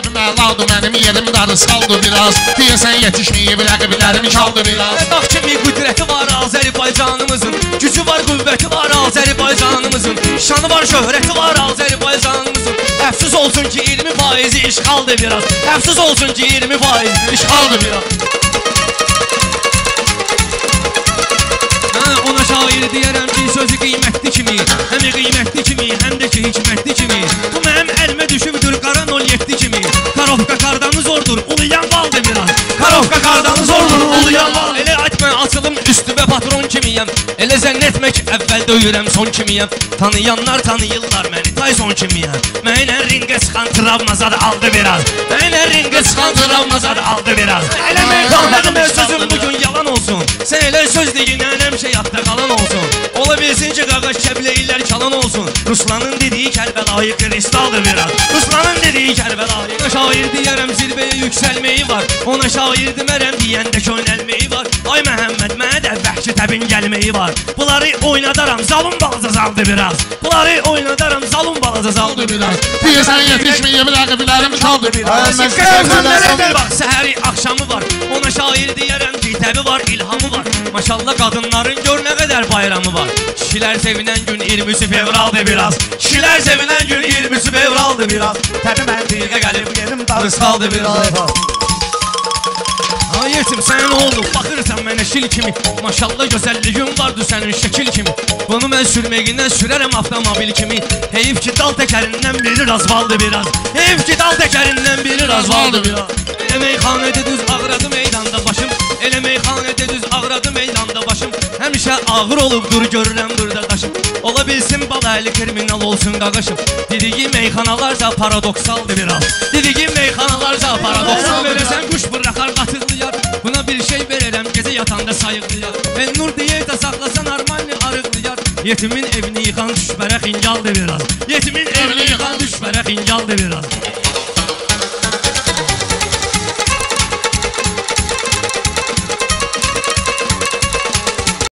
Təbi məladı mənim yerim darı saldı biraz. Deyəsən yetişməyib rəqiblərim çaldı biraz. Dağ kimi qüdrəti var Azərbaycanımızın Gücü var, qüvvəti var Azərbaycanımızın Şanı var, şöhrəti var Azərbaycanımızın Əfsus olsun ki 20 faizi işğaldır biraz. Əfsus olsun ki 20 faizi işğaldır biraz. Ona şair deyərəm ki sözü qiymətli kimi? Həm qiymətli kimi, həm də ki hikmətli Kardanı zordur, uluyan baldır biraz. Karovka kardanı zordur, uluyan bal. Elə açma açılım üstüme patron kimiyəm Elə zənn etmə ki əvvəl döyürəm son kimiyəm Tanıyanlar tanıyırlar məni Tyson kimiyəm Mənə ringə çıxan travmazad aldı biraz. Mənə ringə çıxan travmazad aldı biraz. Qalmadım öz sözüm bugün yalan olsun. Sen elə söz deyin həmişə yadda qalan olsun. Ola qaqaş kəbləyirlər kalan olsun. Ruslanın dediyi Kərbəlayı kristaldır biraz. Ruslanın dediyi Kərbəlayı Ona şair deyərəm zirvəyə yüksəlməyi var. Ona şair demərəm deyəndə könəlməyi var. Ay Məhəmməd mənə də vəhşi təbin gəlməyi var. Bunları oynadaram zalım balaca zaldı biraz. Bunları oynadaram zalım balaca zaldı biraz. Deyəsən yetişməyib rəqiblərim çaldı biraz. Bax səhəri axşamı var. Ona şair deyərəm ki təbi var ilhamı var. Maşallah qadınların gör nə qədər bayramı var Kişilər sevinən gün 20-si fevraldır biraz. Kişilər sevinən gün 20-si fevraldır biraz. Təbi mən diqə gəlib yerim darı Saldı biraz. Ay yetim sen ne oldu bakırsan mənə şil kimi. Maşallah gözəlliyin vardı sənin şəkil kimi. Bunu mən sürməyindən sürərəm avtomobil kimi. Heyif ki dal təkərindən biri razvaldı biraz. Heyif ki dal təkərindən biri razvaldı biraz. Elə meyxanədə düz ağradı meydanda başım. Elə meyxanədə düz ağradı meydanda başım Həmişə ağır olubdur görürəm burada daşım Ola bilsin balaylı kriminal olsun qaqaşım Dediyi meyxanalarca paradoksaldı biraz. Dediyi meyxanalarca paradoksal Verəsən quş bıraxar qatıqlayar Buna bir şey verərəm gecə yatanda sayıqlayar En nur diyetə saxlasan armani arıqlayar Yetimin evini yıxan düşbərə xincaldı biraz. Yetimin evini yıxan düşbərə xincaldı biraz